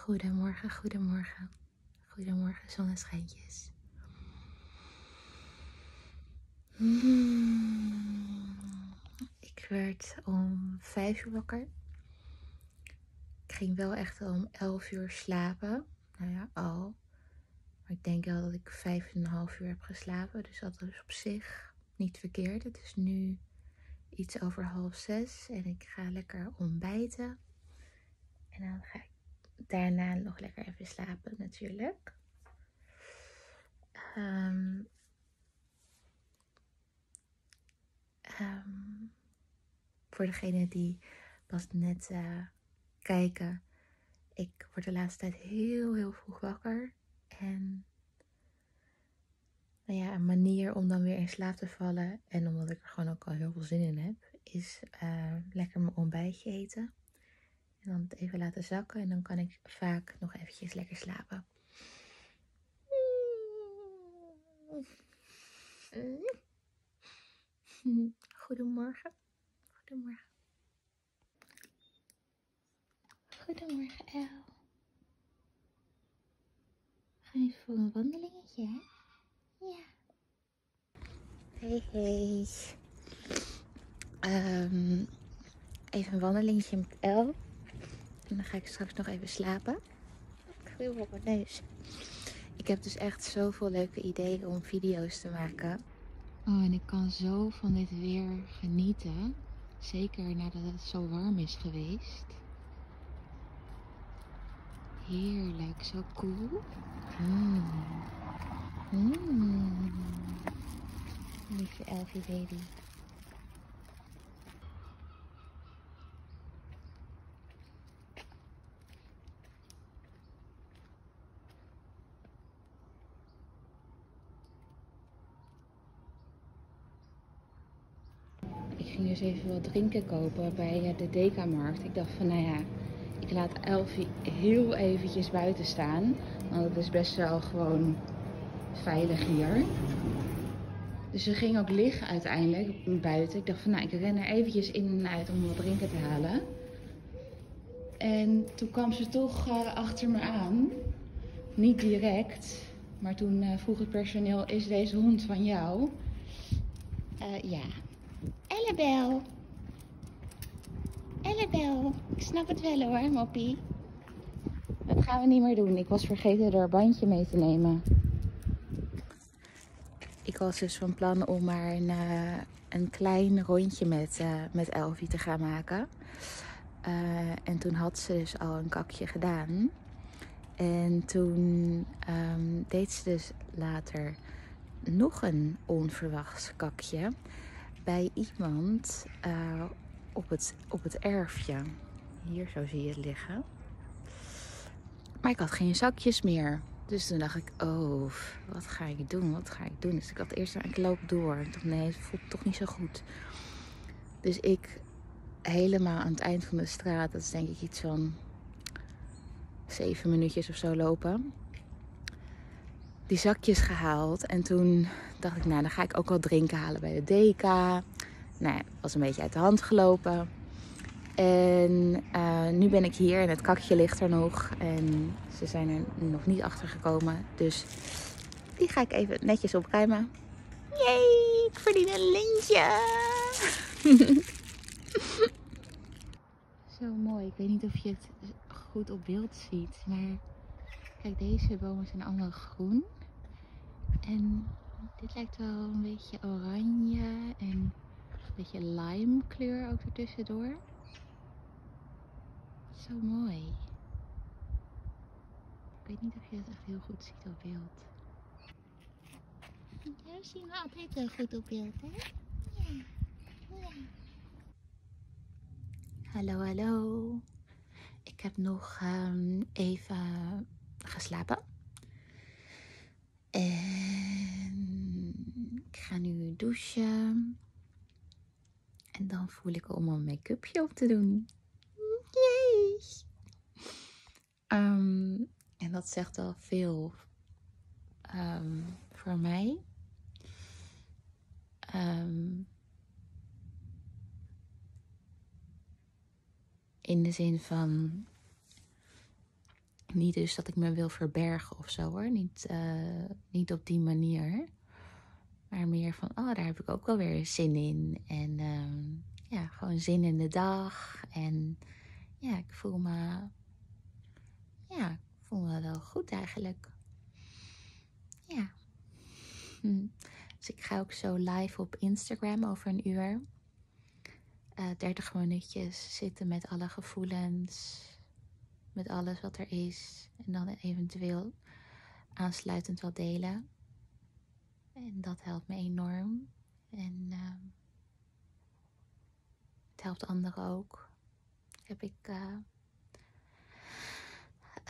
Goedemorgen, goedemorgen. Goedemorgen, zonneschijntjes. Hmm. Ik werd om vijf uur wakker. Ik ging wel echt om elf uur slapen. Nou ja, al. Maar ik denk wel dat ik vijf en een half uur heb geslapen. Dus dat is op zich niet verkeerd. Het is nu iets over half zes. En ik ga lekker ontbijten. En dan ga ik daarna nog lekker even slapen natuurlijk. Um, um, voor degene die pas net uh, kijken. Ik word de laatste tijd heel, heel vroeg wakker. En nou ja, een manier om dan weer in slaap te vallen. En omdat ik er gewoon ook al heel veel zin in heb. Is uh, lekker mijn ontbijtje eten. En dan het even laten zakken. En dan kan ik vaak nog eventjes lekker slapen. Goedemorgen. Goedemorgen. Goedemorgen, El. Gaan even voor een wandelingetje, hè? Ja. Hey, hey. Um, even een wandelingetje met El. En dan ga ik straks nog even slapen. Ik op mijn neus. Ik heb dus echt zoveel leuke ideeën om video's te maken. Oh, en ik kan zo van dit weer genieten. Zeker nadat het zo warm is geweest. Heerlijk, zo cool. Mmm. Mmm. Lieve Elfie baby. Ging dus even wat drinken kopen bij de Dekamarkt. Ik dacht van, nou ja, ik laat Elfie heel eventjes buiten staan. Want het is best wel gewoon veilig hier. Dus ze ging ook liggen uiteindelijk buiten. Ik dacht van, nou, ik ren er eventjes in en uit om wat drinken te halen. En toen kwam ze toch uh, achter me aan. Niet direct. Maar toen uh, vroeg het personeel, is deze hond van jou? Ja. Ellebel. Ellebel. Ik snap het wel hoor, moppie. Dat gaan we niet meer doen. Ik was vergeten er een bandje mee te nemen. Ik was dus van plan om maar een, uh, een klein rondje met, uh, met Elfie te gaan maken. Uh, en toen had ze dus al een kakje gedaan. En toen um, deed ze dus later nog een onverwachts kakje bij iemand uh, op, het, op het erfje. Hier zo zie je het liggen. Maar ik had geen zakjes meer. Dus toen dacht ik, oh, wat ga ik doen? Wat ga ik doen? Dus ik had eerst, ik loop door. Ik dacht, nee, het voelt toch niet zo goed. Dus ik helemaal aan het eind van de straat, dat is denk ik iets van zeven minuutjes of zo lopen. Die zakjes gehaald. En toen dacht ik, nou, dan ga ik ook wel drinken halen bij de DK. Nou, was een beetje uit de hand gelopen. En uh, nu ben ik hier en het kakje ligt er nog. En ze zijn er nog niet achter gekomen. Dus die ga ik even netjes opruimen. Jee, ik verdien een lintje. Zo mooi. Ik weet niet of je het goed op beeld ziet. Maar kijk, deze bomen zijn allemaal groen. En dit lijkt wel een beetje oranje en een beetje lime kleur ook ertussendoor. Zo mooi. Ik weet niet of je het echt heel goed ziet op beeld. Daar zien we altijd wel goed op beeld, hè? Ja. ja. Hallo, hallo. Ik heb nog um, even geslapen. En ik ga nu douchen. En dan voel ik om een make-upje op te doen. Yay! Um, en dat zegt al veel um, voor mij. Um, in de zin van Niet dus dat ik me wil verbergen of zo hoor. Niet, uh, niet op die manier. Maar meer van, oh, daar heb ik ook wel weer zin in. En uh, ja, gewoon zin in de dag. En ja, ik voel me, ja, ik voel me wel goed eigenlijk. Ja. Hm. Dus ik ga ook zo live op Instagram over een uur. Uh, eh, 30 minuutjes zitten met alle gevoelens, met alles wat er is. En dan eventueel aansluitend wat delen. En dat helpt me enorm. En uh, het helpt anderen ook. Heb ik uh,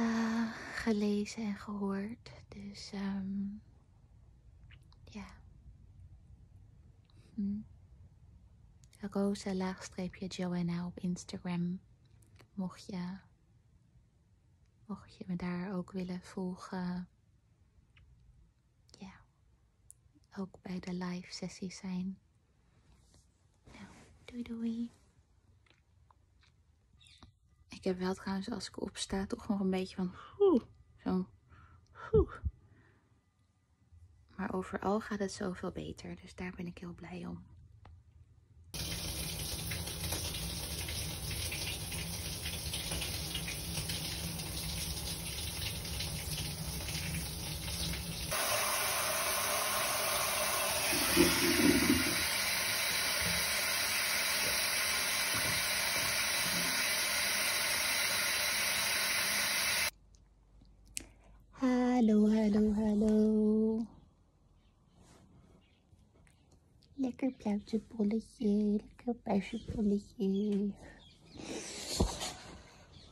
uh, gelezen en gehoord. Dus um, ja. Hm. Rosa laagstreepje Joanna op Instagram. Mocht je, mocht je me daar ook willen volgen. Ja. Ook bij de live sessies zijn. Nou, doei doei. Ik heb wel trouwens als ik opsta toch nog een beetje van zo Maar overal gaat het zoveel beter, dus daar ben ik heel blij om. Hallo, hallo, hallo. Lekker bolletje, lekker bolletje.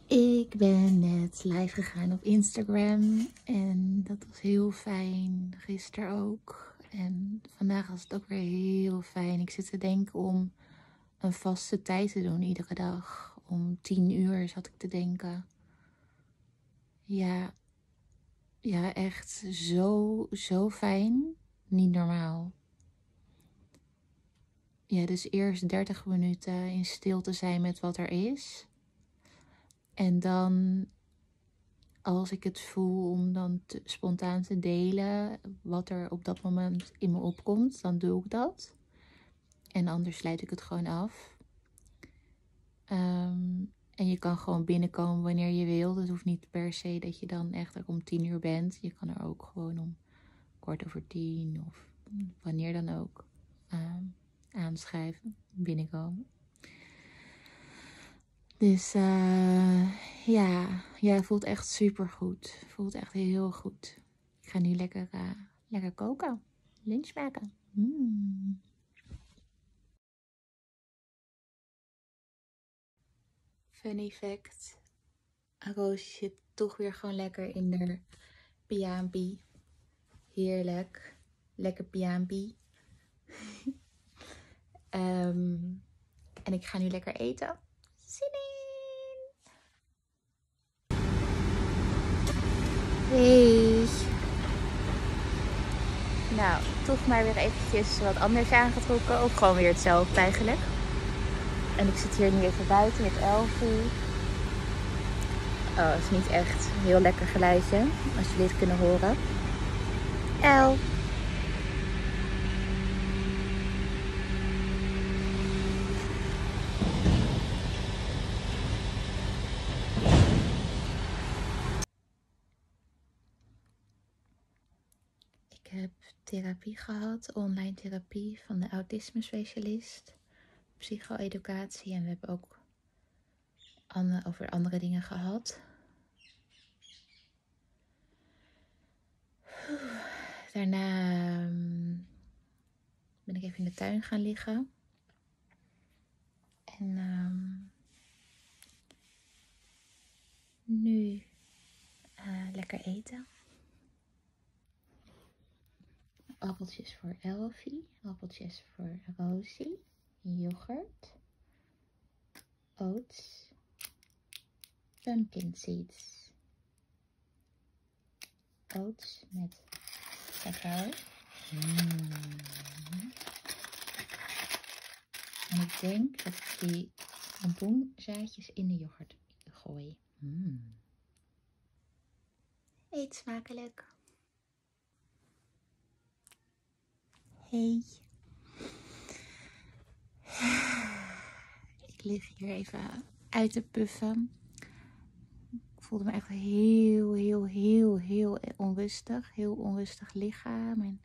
Ik ben net live gegaan op Instagram en dat was heel fijn. Gisteren ook. En vandaag was het ook weer heel fijn. Ik zit te denken om een vaste tijd te doen iedere dag. Om tien uur zat ik te denken. Ja, ja, echt zo, zo fijn. Niet normaal. Ja, dus eerst 30 minuten in stilte zijn met wat er is. En dan, als ik het voel, om dan spontaan te delen wat er op dat moment in me opkomt, dan doe ik dat. En anders sluit ik het gewoon af. Um, en je kan gewoon binnenkomen wanneer je wil. Het hoeft niet per se dat je dan echt om tien uur bent. Je kan er ook gewoon om kwart over tien of wanneer dan ook uh, aanschrijven, binnenkomen. Dus uh, ja, ja, voelt echt super goed. Voelt echt heel goed. Ik ga nu lekker, uh, lekker koken. Lunch maken. Mm. Fun fact. Roosje zit toch weer gewoon lekker in de piampie. Heerlijk. Lekker piampie. um, en ik ga nu lekker eten. Zin in! Hey! Nou, toch maar weer eventjes wat anders aangetrokken. Of gewoon weer hetzelfde eigenlijk. En ik zit hier nu even buiten met Elfie. Oh, het is niet echt een heel lekker geluidje. Als jullie dit kunnen horen. El. Heb therapie gehad, online therapie van de autisme specialist psycho-educatie en we hebben ook over andere dingen gehad. Daarna ehm, ben ik even in de tuin gaan liggen. En um, nu uh, lekker eten. Appeltjes voor Elfie, appeltjes voor Rosie yoghurt, oats, pumpkin seeds, oats met cacao. Mm. En ik denk dat ik die pompoenzaadjes in de yoghurt gooi. Mm. Eet smakelijk. Ik lig hier even uit te puffen. Ik voelde me echt heel, heel, heel, heel onrustig. Heel onrustig lichaam. En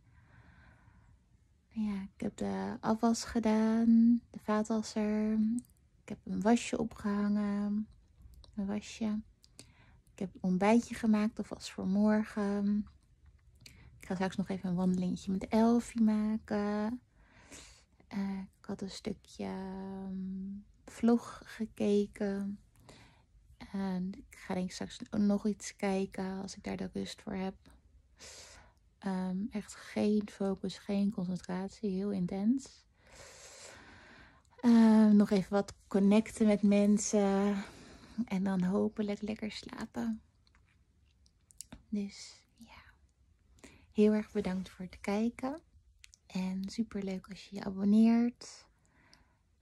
ja, ik heb de afwas gedaan, de vaatwasser. Ik heb een wasje opgehangen, een wasje. Ik heb ontbijtje gemaakt, of was voor morgen. Ik ga straks nog even een wandelingetje met Elfie maken. Uh, ik had een stukje um, vlog gekeken. En ik ga denk ik straks nog iets kijken als ik daar de rust voor heb. Um, echt geen focus, geen concentratie, heel intens. Uh, nog even wat connecten met mensen. En dan hopelijk lekker slapen. Dus heel erg bedankt voor het kijken. En super leuk als je je abonneert.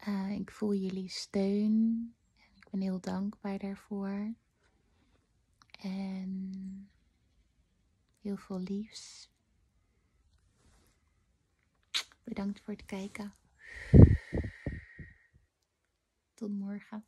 Uh, ik voel jullie steun. En ik ben heel dankbaar daarvoor. En heel veel liefs. Bedankt voor het kijken. Tot morgen.